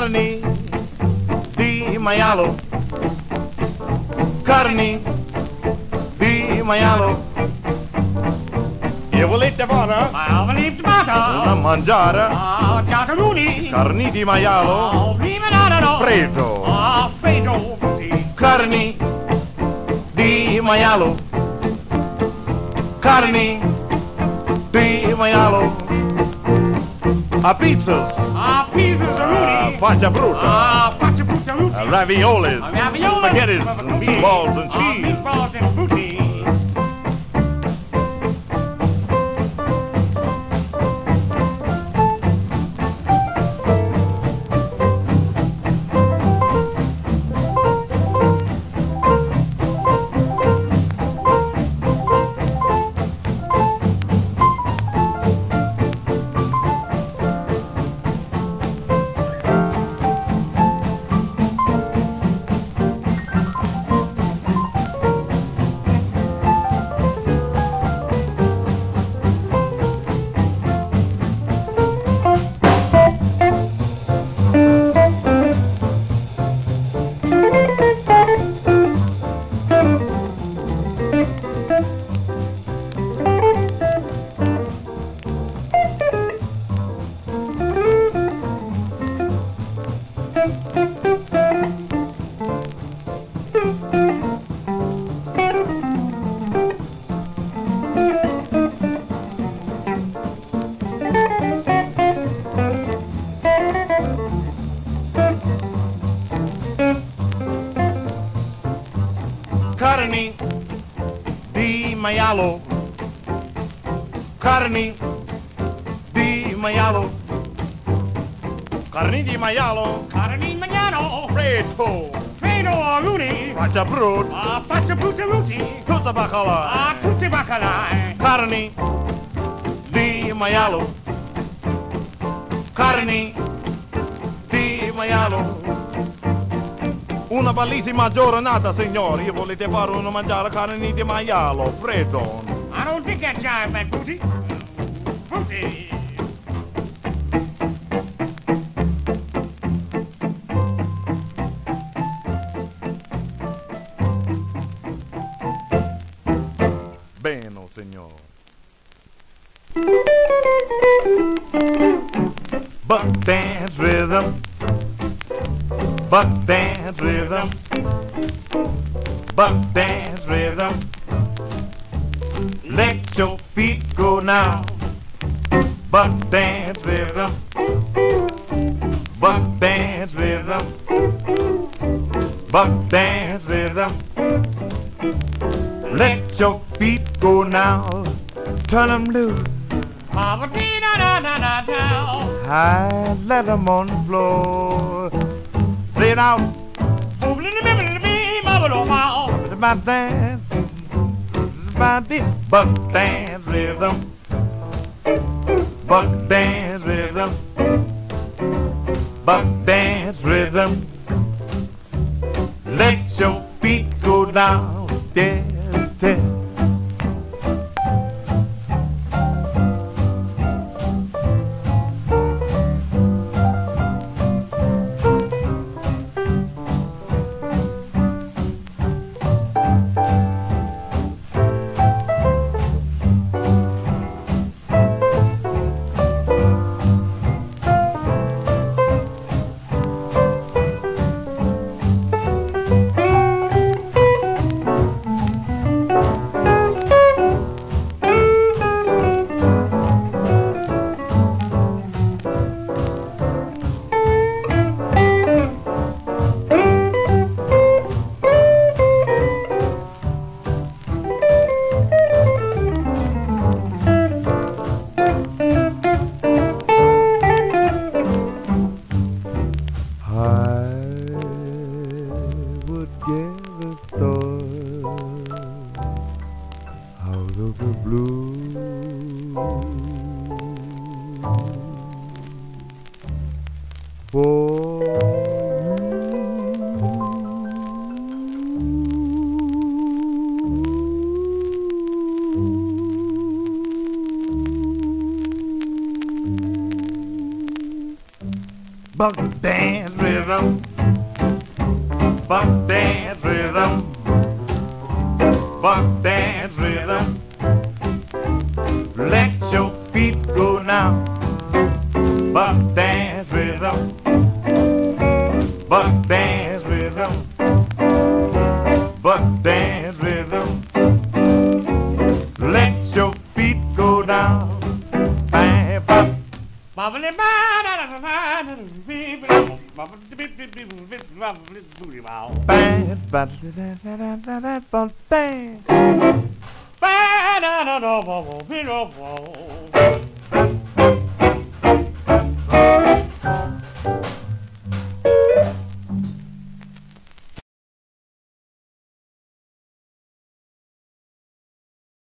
carne di maialo, carne di maialo. E volete fare Ma volete bata? una mangiare Ah, ciataruni. carni di maialo da freddo, Ah, freddo carni di maialo, carni di maialo. A pizzas, Ah, pieces of a Faccia brutta, Ah, faccia brutta a Ruti. raviolis, Raviolis. spaghettis, meatballs and cheese. meatballs and booty. Carni di maialo, carni di maialo, carni di maialo, Carni magnano. freddo, Freddo Rooney. faccia brutta, Ah, faccia brutta Ruti. tutta bacala, Ah, tutti baccalai. carni di maialo, carni di maialo. Una bellissima giornata, signori. Volete fare una mangiare carne di maialo, freddo. I don't think that jive, man, booty. Booty. Bene, signor. Buck dance rhythm. Buck dance rhythm. Buck dance rhythm. Let your feet go now. Buck dance rhythm. Buck dance rhythm. Buck dance rhythm. Let your feet go now. Turn them loose. High, let them on the floor. It out. About dance. About this buck dance rhythm. Buck dance rhythm. Buck dance rhythm. Let your feet go down. Yes, the door out of the blue. For Buck dance rhythm buck dance rhythm, buck dance rhythm. Let your feet go now, buck dance rhythm, buck dance rhythm, buck dance rhythm. Bubbly